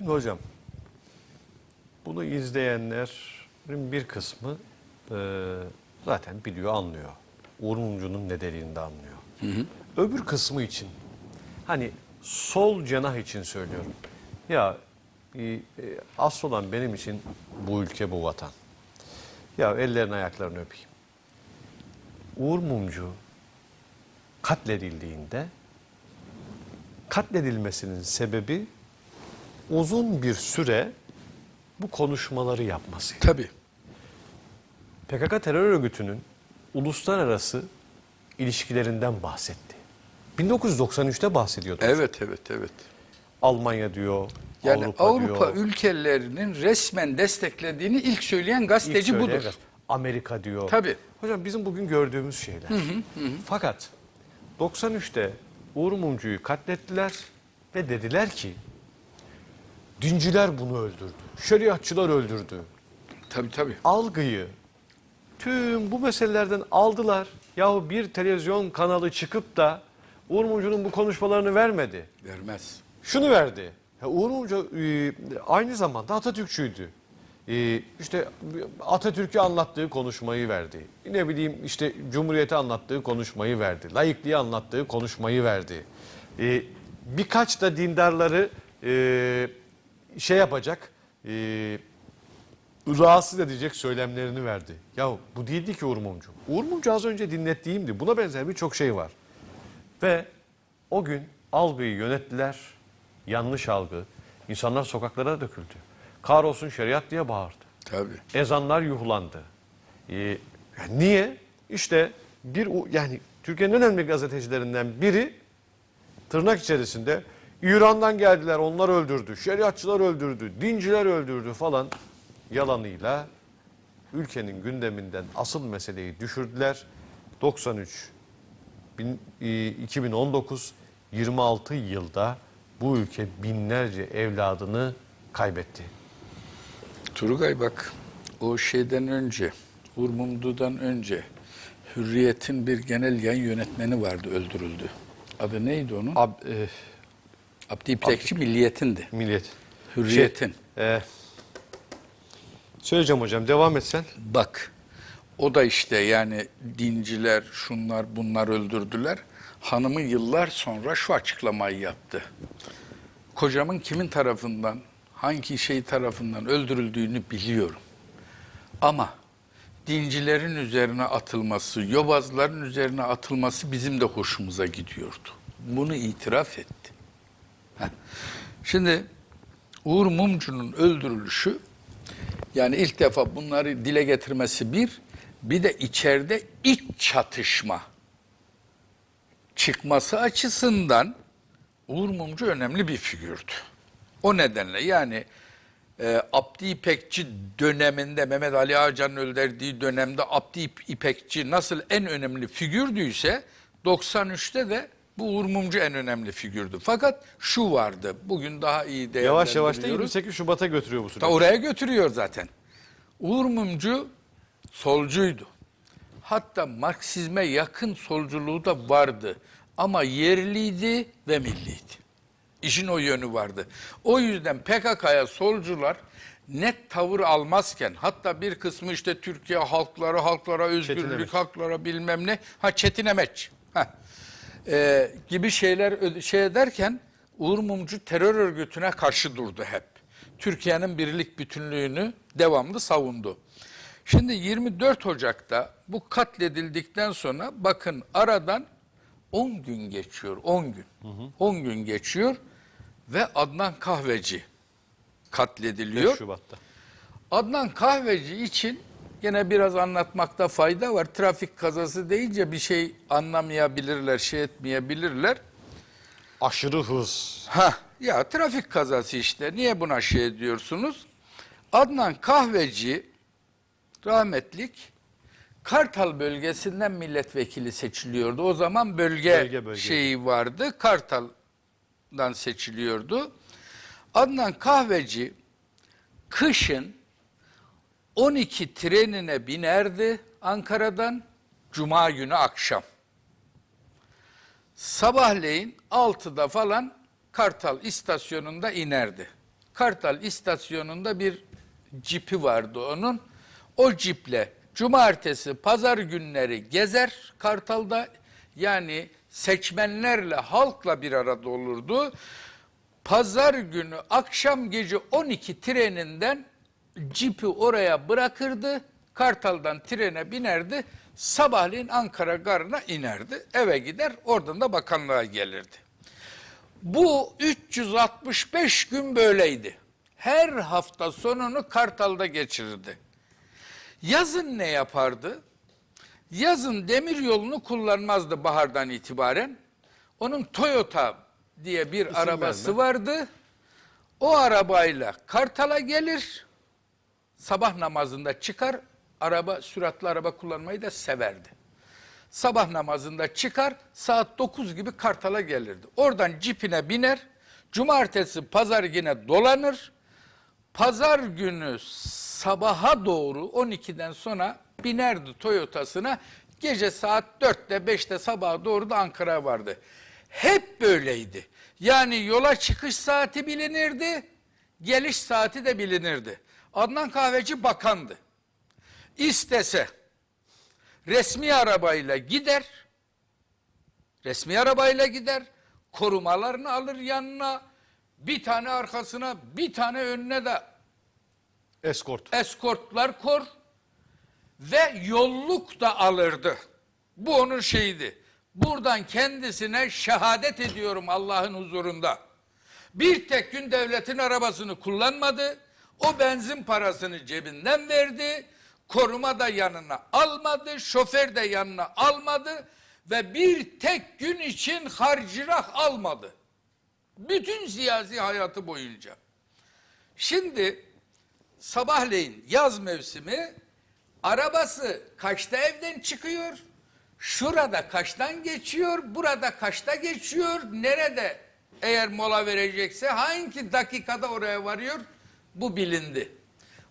Şimdi hocam bunu izleyenlerin bir kısmı e, zaten biliyor, anlıyor. Uğur Mumcu'nun ne dediğini de anlıyor. Öbür kısmı için hani sol cenah için söylüyorum. Ya e, e, asıl olan benim için bu ülke, bu vatan. Ya ellerini ayaklarını öpeyim. Uğur Mumcu katledildiğinde katledilmesinin sebebi uzun bir süre bu konuşmaları yapması. Tabii. PKK terör örgütünün uluslararası ilişkilerinden bahsetti. 1993'te bahsediyordu. Evet, evet, evet. Almanya diyor, Yani Avrupa, Avrupa, diyor. ülkelerinin resmen desteklediğini ilk söyleyen ilk gazeteci söyleyen budur. Amerika diyor. Tabii. Hocam bizim bugün gördüğümüz şeyler. Fakat 93'te Uğur Mumcu'yu katlettiler ve dediler ki dinciler bunu öldürdü. Şeriatçılar öldürdü. Tabii tabii. algıyı tüm bu meselelerden aldılar. Yahu bir televizyon kanalı çıkıp da Uğur Mumcu'nun bu konuşmalarını vermedi. Vermez. Şunu verdi. Ya Uğur Mumcu e, aynı zamanda Atatürkçüydü. E, işte Atatürk'ü anlattığı konuşmayı verdi. Ne bileyim işte Cumhuriyeti anlattığı konuşmayı verdi. Layıklığı anlattığı konuşmayı verdi. E, birkaç da dindarları e, şey yapacak, e, rahatsız edecek söylemlerini verdi. Ya bu değildi ki Uğur Mumcu. Uğur Mumcu az önce dinlettiğimdi. Buna benzer birçok şey var. Ve o gün algıyı yönettiler. Yanlış algı. İnsanlar sokaklara döküldü. Kahrolsun şeriat diye bağırdı. Tabii. Ezanlar yuhlandı. Ee, yani niye? İşte bir yani Türkiye'nin en önemli gazetecilerinden biri tırnak içerisinde İran'dan geldiler onlar öldürdü, şeriatçılar öldürdü, dinciler öldürdü falan yalanıyla ülkenin gündeminden asıl meseleyi düşürdüler. 93 bin- e, 2019 26 yılda bu ülke binlerce evladını kaybetti. Turgay bak o şeyden önce, Uğur önce Hürriyet'in bir genel yayın yönetmeni vardı öldürüldü. Adı neydi onun? Ab, e, Abdi İpekçi Milliyet'indi. millet. Hürriyet'in. Şey, e, söyleyeceğim hocam devam etsen. Bak o da işte yani dinciler şunlar bunlar öldürdüler. Hanımı yıllar sonra şu açıklamayı yaptı. Kocamın kimin tarafından, hangi şey tarafından öldürüldüğünü biliyorum. Ama dincilerin üzerine atılması, yobazların üzerine atılması bizim de hoşumuza gidiyordu. Bunu itiraf etti. Şimdi Uğur Mumcu'nun öldürülüşü yani ilk defa bunları dile getirmesi bir, bir de içeride iç çatışma çıkması açısından Uğur Mumcu önemli bir figürdü. O nedenle yani e, Abdi İpekçi döneminde Mehmet Ali Ağcan'ın öldürdüğü dönemde Abdi İp- İpekçi nasıl en önemli figürdüyse 93'te de bu Uğur Mumcu en önemli figürdü. Fakat şu vardı. Bugün daha iyi Yavaş yavaş da değerlendiriyoruz. 28 Şubat'a götürüyor bu süreç. Ta oraya götürüyor zaten. Uğur Mumcu solcuydu. Hatta Marksizme yakın solculuğu da vardı. Ama yerliydi ve milliydi. İşin o yönü vardı. O yüzden PKK'ya solcular net tavır almazken hatta bir kısmı işte Türkiye halkları, halklara özgürlük, Emeç. halklara bilmem ne. Ha Çetin Emeç. Ee, gibi şeyler şey ederken Uğur Mumcu terör örgütüne karşı durdu hep. Türkiye'nin birlik bütünlüğünü devamlı savundu. Şimdi 24 Ocak'ta bu katledildikten sonra bakın aradan 10 gün geçiyor, 10 gün. 10 gün geçiyor ve Adnan Kahveci 5 katlediliyor. Şubat'ta. Adnan Kahveci için gene biraz anlatmakta fayda var. Trafik kazası deyince bir şey anlamayabilirler, şey etmeyebilirler. Aşırı hız. Ha ya trafik kazası işte. Niye buna şey ediyorsunuz? Adnan Kahveci rahmetlik Kartal bölgesinden milletvekili seçiliyordu. O zaman bölge, Bölge, bölge. şeyi vardı. Kartal'dan seçiliyordu. Adnan Kahveci kışın 12 trenine binerdi Ankara'dan Cuma günü akşam. Sabahleyin 6'da falan Kartal istasyonunda inerdi. Kartal istasyonunda bir cipi vardı onun. O ciple cumartesi, pazar günleri gezer Kartal'da. Yani seçmenlerle, halkla bir arada olurdu. Pazar günü akşam gece 12 treninden cipi oraya bırakırdı. Kartal'dan trene binerdi. Sabahleyin Ankara garına inerdi. Eve gider oradan da bakanlığa gelirdi. Bu 365 gün böyleydi. Her hafta sonunu Kartal'da geçirirdi. Yazın ne yapardı? Yazın demir yolunu kullanmazdı bahardan itibaren. Onun Toyota diye bir arabası vardı. O arabayla Kartal'a gelir. Sabah namazında çıkar. Araba süratli araba kullanmayı da severdi. Sabah namazında çıkar, saat 9 gibi Kartal'a gelirdi. Oradan cipine biner, cumartesi, pazar yine dolanır. Pazar günü sabaha doğru 12'den sonra binerdi Toyota'sına. Gece saat 4'te 5'te sabaha doğru da Ankara vardı. Hep böyleydi. Yani yola çıkış saati bilinirdi, geliş saati de bilinirdi. Adnan Kahveci bakandı. İstese resmi arabayla gider, resmi arabayla gider, korumalarını alır yanına, bir tane arkasına, bir tane önüne de Eskort. eskortlar kor ve yolluk da alırdı. Bu onun şeyiydi. Buradan kendisine şehadet ediyorum Allah'ın huzurunda. Bir tek gün devletin arabasını kullanmadı. O benzin parasını cebinden verdi. Koruma da yanına almadı. Şoför de yanına almadı. Ve bir tek gün için harcırah almadı. Bütün siyasi hayatı boyunca. Şimdi sabahleyin yaz mevsimi arabası kaçta evden çıkıyor? Şurada kaçtan geçiyor? Burada kaçta geçiyor? Nerede eğer mola verecekse hangi dakikada oraya varıyor? Bu bilindi.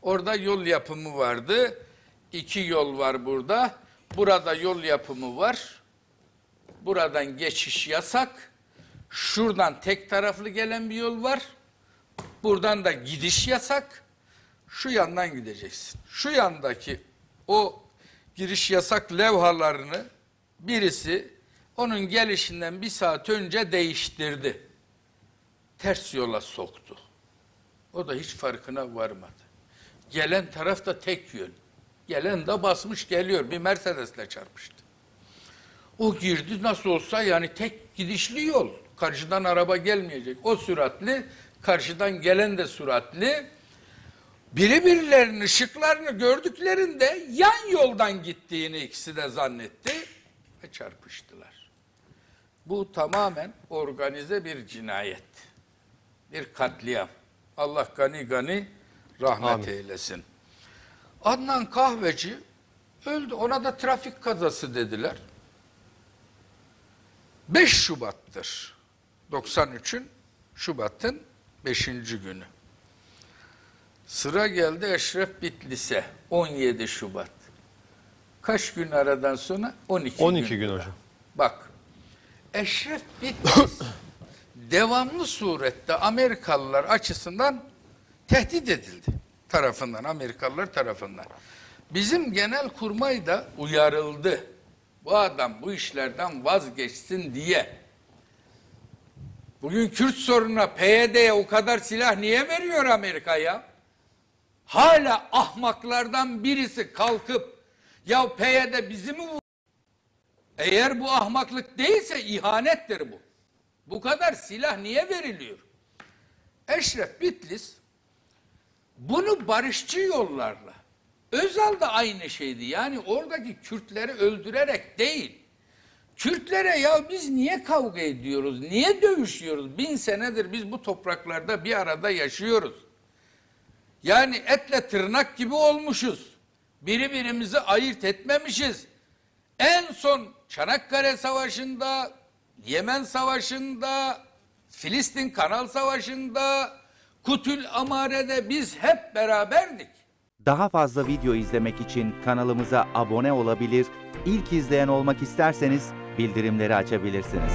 Orada yol yapımı vardı. İki yol var burada. Burada yol yapımı var. Buradan geçiş yasak. Şuradan tek taraflı gelen bir yol var. Buradan da gidiş yasak. Şu yandan gideceksin. Şu yandaki o giriş yasak levhalarını birisi onun gelişinden bir saat önce değiştirdi. Ters yola soktu. O da hiç farkına varmadı. Gelen taraf da tek yön. Gelen de basmış geliyor. Bir Mercedes'le çarpıştı. O girdi nasıl olsa yani tek gidişli yol. Karşıdan araba gelmeyecek. O süratli, karşıdan gelen de süratli. Biri birilerinin ışıklarını gördüklerinde yan yoldan gittiğini ikisi de zannetti ve çarpıştılar. Bu tamamen organize bir cinayet. Bir katliam. Allah gani gani rahmet Amin. eylesin. Adnan Kahveci öldü. Ona da trafik kazası dediler. 5 Şubat'tır. 93'ün Şubat'ın 5. günü. Sıra geldi Eşref Bitlis'e 17 Şubat. Kaç gün aradan sonra? 12, 12 gün daha. hocam. Bak Eşref Bitlis devamlı surette Amerikalılar açısından tehdit edildi tarafından, Amerikalılar tarafından. Bizim genel kurmay da uyarıldı. Bu adam bu işlerden vazgeçsin diye. Bugün Kürt sorununa PYD'ye o kadar silah niye veriyor Amerika ya? Hala ahmaklardan birisi kalkıp ya PYD bizi mi vur- Eğer bu ahmaklık değilse ihanettir bu. Bu kadar silah niye veriliyor? Eşref Bitlis bunu barışçı yollarla Özal da aynı şeydi. Yani oradaki Kürtleri öldürerek değil. Kürtlere ya biz niye kavga ediyoruz? Niye dövüşüyoruz? Bin senedir biz bu topraklarda bir arada yaşıyoruz. Yani etle tırnak gibi olmuşuz. Biri birimizi ayırt etmemişiz. En son Çanakkale Savaşı'nda, Yemen Savaşı'nda, Filistin Kanal Savaşı'nda, Kutül Amare'de biz hep beraberdik. Daha fazla video izlemek için kanalımıza abone olabilir, ilk izleyen olmak isterseniz bildirimleri açabilirsiniz.